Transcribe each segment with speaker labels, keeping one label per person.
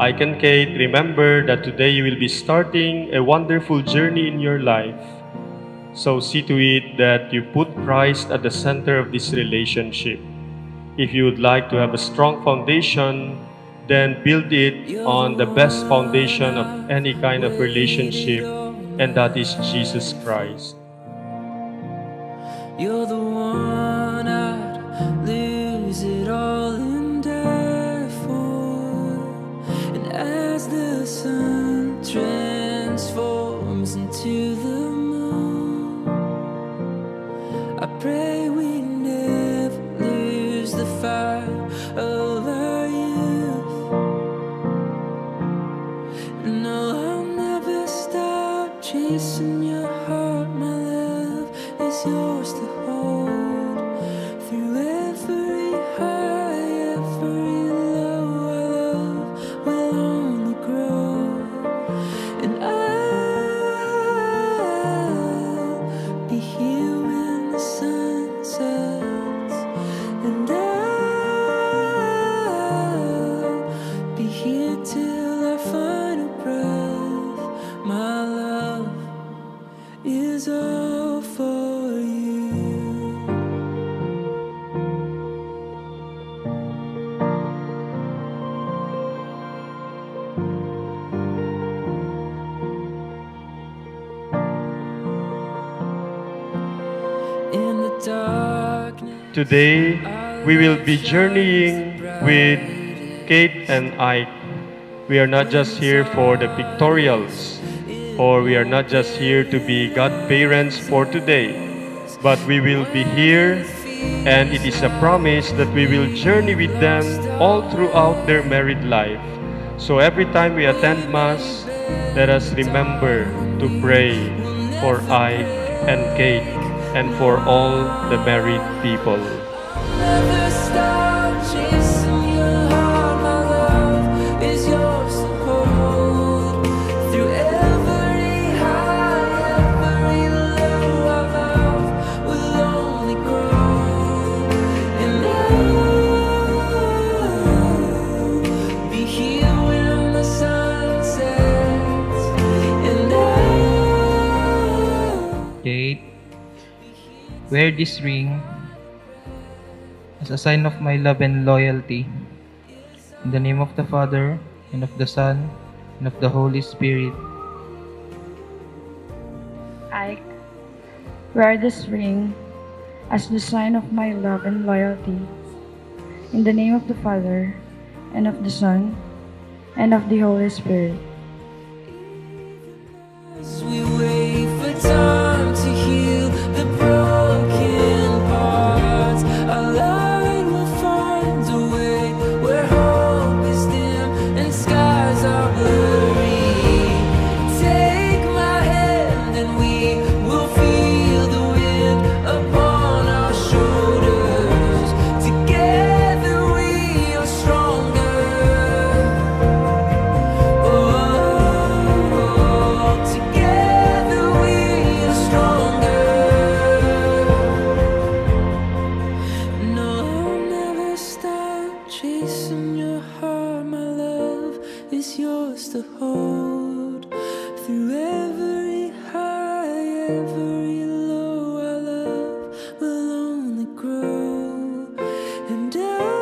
Speaker 1: Aike and Kate, remember that today you will be starting a wonderful journey in your life. So see to it that you put Christ at the center of this relationship. If you would like to have a strong foundation, then build it on the best foundation of any kind of relationship, and that is Jesus Christ.
Speaker 2: You're the one into the moon, I pray we never lose the fire of our youth. No, I'll never stop chasing your heart. My love is yours is all for you. In the darkness.
Speaker 1: Today, we will be journeying with Kate and Aike. We are not just here for the pictorials, or we are not just here to be godparents for today, but we will be here, and it is a promise that we will journey with them all throughout their married life. So every time we attend Mass, let us remember to pray for Aike and Kate and for all the married people.
Speaker 2: I'll.
Speaker 3: Kate, wear this ring as a sign of my love and loyalty. In the name of the Father, and of the Son, and of the Holy Spirit.
Speaker 4: Aike, wear this ring as the sign of my love and loyalty. In the name of the Father, and of the Son, and of the Holy Spirit.
Speaker 2: Is yours to hold through every high, every low. Our love will only grow, and I'll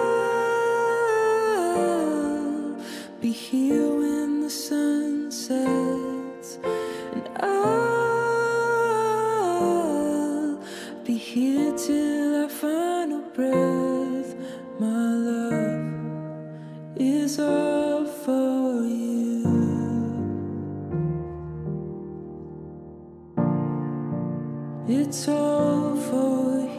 Speaker 2: be here when the sun sets, and I'll be here till our final breath. My love is all It's all for you.